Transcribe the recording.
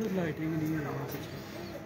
lighting नहीं है